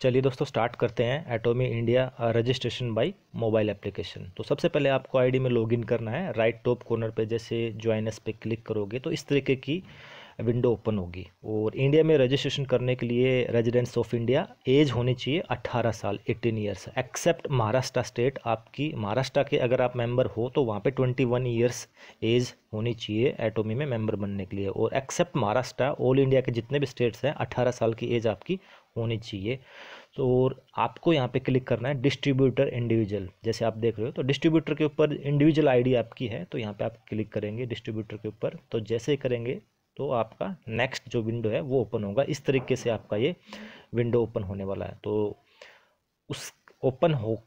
चलिए दोस्तों स्टार्ट करते हैं Atomy India registration by mobile application तो सबसे पहले आपको आईडी में लॉगिन करना है राइट टॉप कॉर्नर पे जैसे ज्वाइनस पे क्लिक करोगे तो इस तरीके की विंडो ओपन होगी। और इंडिया में रजिस्ट्रेशन करने के लिए रेजिडेंट्स ऑफ़ इंडिया एज होनी चाहिए 18 साल 18 ईयर्स एक्सेप्ट महाराष्ट्र स्टेट आपकी, महाराष्ट्र के अगर आप मेंबर हो तो वहाँ पे 21 ईयर्स एज होनी चाहिए एटोमी में मेंबर बनने के लिए। और एक्सेप्ट महाराष्ट्र ऑल इंडिया के जितने भी स्टेट्स हैं 18 साल की एज आपकी होनी चाहिए। तो और आपको यहाँ पे क्लिक करना है डिस्ट्रीब्यूटर इंडिविजुअल जैसे आप देख रहे हो तो डिस्ट्रीब्यूटर के ऊपर इंडिविजुअल आईडी आपकी है तो यहाँ पे आप क्लिक करेंगे डिस्ट्रीब्यूटर के ऊपर। तो जैसे ही करेंगे तो आपका नेक्स्ट जो विंडो है, वो ओपन होगा। इस तरीके से आपका ये विंडो ओपन होने वाला है। तो उस ओपन हो,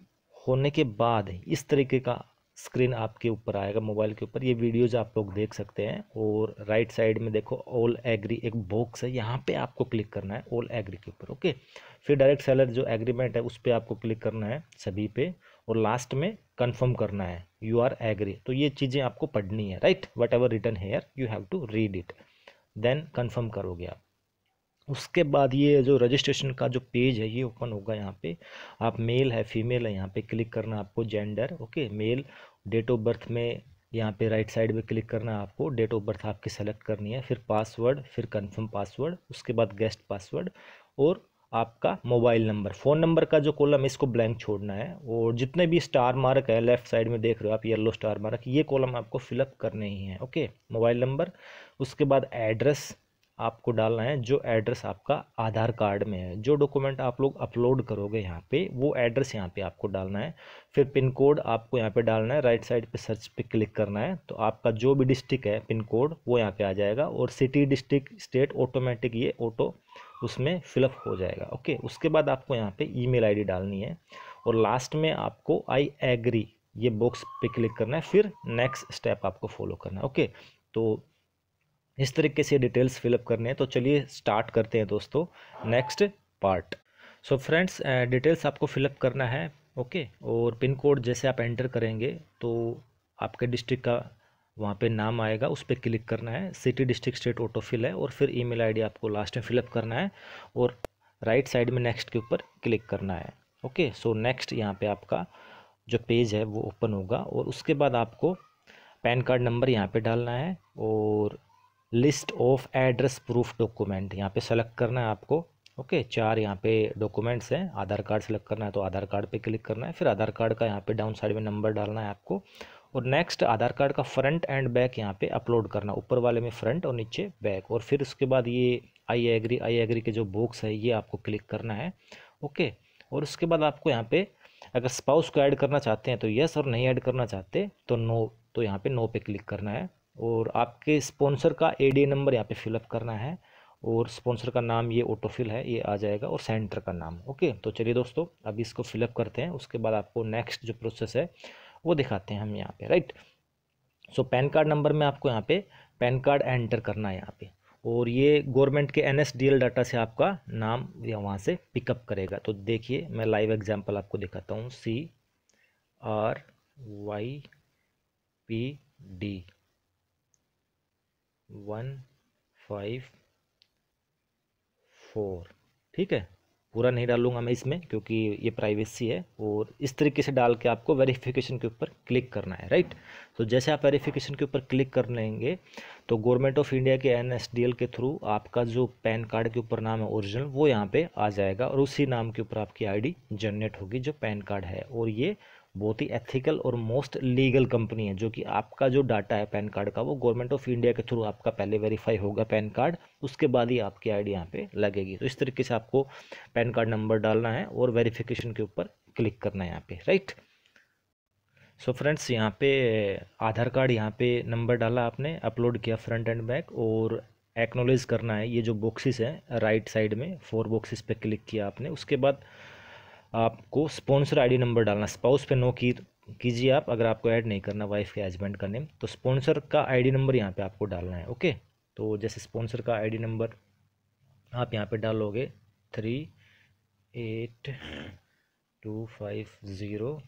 होने के बाद इस तरीके का स्क्रीन आपके ऊपर आएगा मोबाइल के ऊपर। ये वीडियोज़ आप लोग देख सकते हैं और राइट साइड में देखो ऑल एग्री एक बॉक्स है। यहाँ पे आपको क्लिक करना है ऑल एग्री के ऊपर ओके फिर डायरेक्ट सेलर जो एग्रीमेंट है, उस पर आपको क्लिक करना है सभी पे और लास्ट में कंफर्म करना है यू आर एग्री तो ये चीज़ें आपको पढ़नी है right whatever written here you have to read it then confirm करोगे आप। उसके बाद ये जो रजिस्ट्रेशन का जो पेज है, ये ओपन होगा यहाँ पे। आप मेल है फीमेल है, यहाँ पे क्लिक करना आपको gender okay male date of birth में यहाँ पे राइट साइड में क्लिक करना आपको। डेट ऑफ़ बर्थ आपकी सेलेक्ट करनी है, फिर पासवर्ड फिर कंफर्म पासवर्ड उसके बाद गेस्ट पासवर्ड और आपका मोबाइल नंबर। फ़ोन नंबर का जो कॉलम इसको ब्लैंक छोड़ना है। और जितने भी स्टार मार्क है लेफ़्ट साइड में देख रहे हो आप येलो स्टार मार्क ये कॉलम आपको फिलअप करने ही है ओके मोबाइल नंबर, उसके बाद एड्रेस आपको डालना है, जो एड्रेस आपका आधार कार्ड में है। जो डॉक्यूमेंट आप लोग अपलोड करोगे यहाँ पे, वो एड्रेस यहाँ पे आपको डालना है। फिर पिन कोड आपको यहाँ पे डालना है राइट साइड पे सर्च पे क्लिक करना है। तो आपका जो भी डिस्ट्रिक्ट है पिन कोड वो यहाँ पे आ जाएगा और सिटी डिस्ट्रिक्ट स्टेट ऑटोमेटिक ये ऑटो उसमें फिलअप हो जाएगा। ओके उसके बाद आपको यहाँ पे ईमेल आईडी डालनी है। और लास्ट में आपको आई एग्री ये बॉक्स पे क्लिक करना है। फिर नेक्स्ट स्टेप आपको फॉलो करना है। ओके तो इस तरीके से डिटेल्स फिलअप करने हैं तो चलिए स्टार्ट करते हैं दोस्तों। Next part so friends details आपको फिलअप करना है ओके और पिन कोड जैसे आप एंटर करेंगे तो आपके डिस्ट्रिक्ट का वहाँ पे नाम आएगा, उस पर क्लिक करना है। City district state auto fill है और फिर ईमेल आईडी आपको लास्ट में फिलअप करना है और राइट साइड में नेक्स्ट के ऊपर क्लिक करना है ओके सो नेक्स्ट यहाँ पे आपका जो पेज है, वो ओपन होगा और उसके बाद आपको पैन कार्ड नंबर यहाँ पे डालना है और list of address proof document. यहाँ पे सेलेक्ट करना है आपको। ओके okay, चार यहाँ पे डॉक्यूमेंट्स हैं। आधार कार्ड सेलेक्ट करना है तो आधार कार्ड पे क्लिक करना है। फिर आधार कार्ड का यहाँ पे डाउन साइड में नंबर डालना है आपको। और नेक्स्ट आधार कार्ड का फ्रंट एंड बैक यहाँ पे अपलोड करना ऊपर वाले में फ्रंट और नीचे बैक। और फिर उसके बाद ये आई एग्री आई एग्री के जो बॉक्स है ये आपको क्लिक करना है। ओके और उसके बाद आपको यहाँ पे अगर स्पाउस को ऐड करना चाहते हैं तो यस और नहीं ऐड करना चाहते तो नो तो यहाँ पे नो पे क्लिक करना है। और आपके स्पॉन्सर का ए नंबर यहाँ पे फिलअप करना है और स्पॉन्सर का नाम ये ऑटोफिल है, ये आ जाएगा और सेंटर का नाम, ओके? तो चलिए दोस्तों अभी इसको फिलअप करते हैं, उसके बाद आपको नेक्स्ट जो प्रोसेस है, वो दिखाते हैं हम यहाँ पे right so PAN card number में आपको यहाँ पे पैन कार्ड एंटर करना है यहाँ पे, और ये गवर्नमेंट के एनएसडीएल डाटा से आपका नाम या वहाँ से पिकअप करेगा। तो देखिए, मैं लाइव एग्ज़ाम्पल आपको दिखाता हूँ C R Y P D one, five, four. ठीक है? पूरा नहीं डालूँगा मैं इसमें, क्योंकि ये प्राइवेसी है, और इस तरीके से डाल के आपको वेरिफिकेशन के ऊपर क्लिक करना है राइट तो जैसे आप वेरिफिकेशन के ऊपर क्लिक कर लेंगे तो गवर्नमेंट ऑफ़ इंडिया के एनएसडीएल के थ्रू आपका जो पैन कार्ड के ऊपर नाम है ओरिजिनल वो यहाँ पे आ जाएगा, और उसी नाम के ऊपर आपकी आईडी जनरेट होगी, जो पैन कार्ड है। और ये बहुत ही एथिकल और मोस्ट लीगल कंपनी है, जो कि आपका जो डाटा है पैन कार्ड का, वो गवर्नमेंट ऑफ़ इंडिया के थ्रू आपका पहले वेरीफाई होगा पैन कार्ड उसके बाद ही आपकी आईडी यहाँ पे लगेगी। तो इस तरीके से आपको पैन कार्ड नंबर डालना है और वेरिफिकेशन के ऊपर क्लिक करना है यहाँ पे राइट सो फ्रेंड्स यहाँ पे आधार कार्ड यहाँ पे नंबर डाला आपने अपलोड किया फ्रंट एंड बैक और एक्नोलेज करना है। ये जो बॉक्सेस हैं राइट साइड में फोर बॉक्सेस पे क्लिक किया आपने। उसके बाद आपको स्पॉन्सर आईडी नंबर डालना स्पाउस पे नो की कीजिए आप, अगर आपको ऐड नहीं करना वाइफ के हस्बैंड का नेम तो स्पॉन्सर का आईडी नंबर यहाँ पे आपको डालना है ओके तो जैसे स्पॉन्सर का आईडी नंबर आप यहाँ पे डालोगे three eight two five zero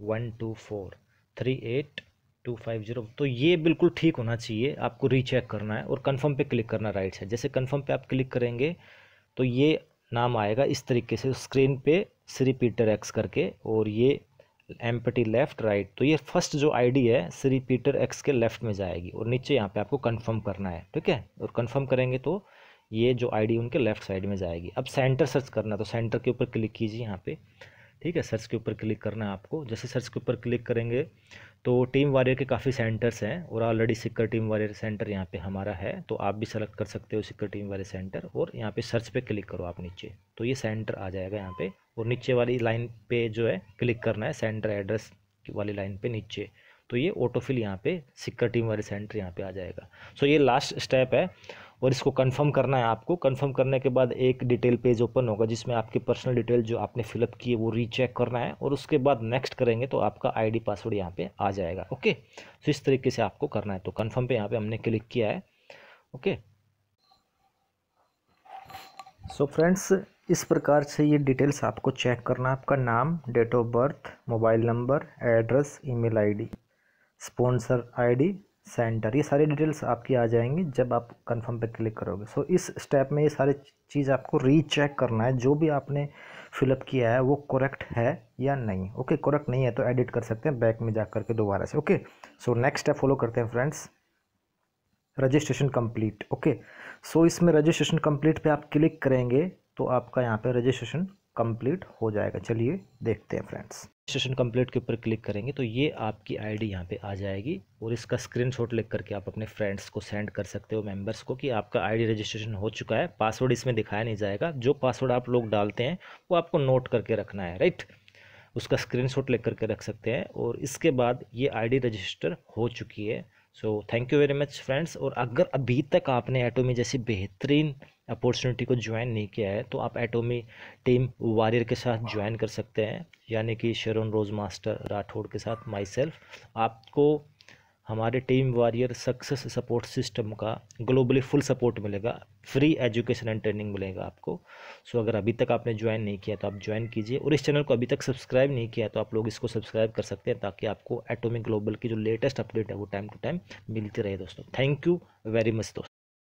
one two four three eight two five zero तो ये बिल्कुल ठीक होना चाहिए, आपको रीचेक करना है और कन्फर्म पे क्लिक करना राइट से जैसे कन्फर्म पे आप क्लिक करेंगे तो ये नाम आएगा इस तरीके से स्क्रीन पे श्री पीटर एक्स करके और ये एम्पटी लेफ़्ट राइट तो ये फ़र्स्ट जो आईडी है श्री पीटर एक्स के लेफ़्ट में जाएगी और नीचे यहाँ पे आपको कंफर्म करना है, ठीक है? और कंफर्म करेंगे तो ये जो आईडी उनके लेफ़्ट साइड में जाएगी। अब सेंटर सर्च करना तो सेंटर के ऊपर क्लिक कीजिए यहाँ पे, ठीक है? सर्च के ऊपर क्लिक करना है आपको। जैसे सर्च के ऊपर क्लिक करेंगे तो टीम वॉरियर के काफ़ी सेंटर्स हैं और already Sikar team warrior centre यहाँ पे हमारा है तो आप भी सेलेक्ट कर सकते हो सिक्कर टीम वॉरियर सेंटर और यहाँ पे सर्च पे क्लिक करो आप नीचे। तो ये सेंटर आ जाएगा यहाँ पे और नीचे वाली लाइन पे जो है क्लिक करना है, सेंटर एड्रेस वाली लाइन पे नीचे। तो ये ऑटोफिल यहाँ पे सिक्कर टीम वाले सेंटर यहाँ पर आ जाएगा। सो ये लास्ट स्टेप है और इसको कंफर्म करना है आपको। कंफर्म करने के बाद एक डिटेल पेज ओपन होगा, जिसमें आपकी पर्सनल डिटेल जो आपने फिलअप की है, वो रीचेक करना है। और उसके बाद नेक्स्ट करेंगे तो आपका आईडी पासवर्ड यहाँ पे आ जाएगा ओके तो इस तरीके से आपको करना है। तो कन्फर्म पे यहाँ पे हमने क्लिक किया है ओके सो फ्रेंड्स इस प्रकार से ये डिटेल्स आपको चेक करना आपका नाम date of birth mobile number address email ID sponsor ID centre ये सारी डिटेल्स आपकी आ जाएँगी जब आप कंफर्म पे क्लिक करोगे। सो so, इस स्टेप में ये सारी चीज़ आपको रीचेक करना है जो भी आपने फिलअप किया है वो करेक्ट है या नहीं। ओके okay, करेक्ट नहीं है तो एडिट कर सकते हैं बैक में जा करके दोबारा से। Okay so next step follow करते हैं friends registration complete okay so इसमें रजिस्ट्रेशन कंप्लीट पे आप क्लिक करेंगे तो आपका यहाँ पे रजिस्ट्रेशन कंप्लीट हो जाएगा। चलिए देखते हैं फ्रेंड्स रजिस्ट्रेशन कंप्लीट के ऊपर क्लिक करेंगे तो ये आपकी आईडी यहाँ पे आ जाएगी और इसका स्क्रीनशॉट लिख करके आप अपने फ्रेंड्स को सेंड कर सकते हो मेंबर्स को, कि आपका आईडी रजिस्ट्रेशन हो चुका है पासवर्ड इसमें दिखाया नहीं जाएगा, जो पासवर्ड आप लोग डालते हैं, वो आपको नोट करके रखना है राइट उसका स्क्रीनशॉट लेकर के रख सकते हैं और इसके बाद ये आईडी रजिस्टर हो चुकी है। So thank you very much friends और अगर अभी तक आपने एटोमी जैसी बेहतरीन अपॉर्चुनिटी को ज्वाइन नहीं किया है तो आप एटोमी टीम वारियर के साथ ज्वाइन कर सकते हैं, यानी कि शेरोन रोज मास्टर राठौड़ के साथ माई सेल्फ आपको हमारे team warrior success support system का ग्लोबली फुल सपोर्ट मिलेगा फ्री एजुकेशन एंड ट्रेनिंग मिलेगा आपको। सो अगर अभी तक आपने ज्वाइन नहीं किया तो आप ज्वाइन कीजिए। और इस चैनल को अभी तक सब्सक्राइब नहीं किया तो आप लोग इसको सब्सक्राइब कर सकते हैं, ताकि आपको एटोमिक ग्लोबल की जो लेटेस्ट अपडेट है, वो टाइम टू टाइम मिलती रहे दोस्तों। थैंक यू वेरी मच दोस्तों।